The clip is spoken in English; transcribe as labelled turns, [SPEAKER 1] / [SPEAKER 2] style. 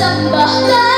[SPEAKER 1] sembahkan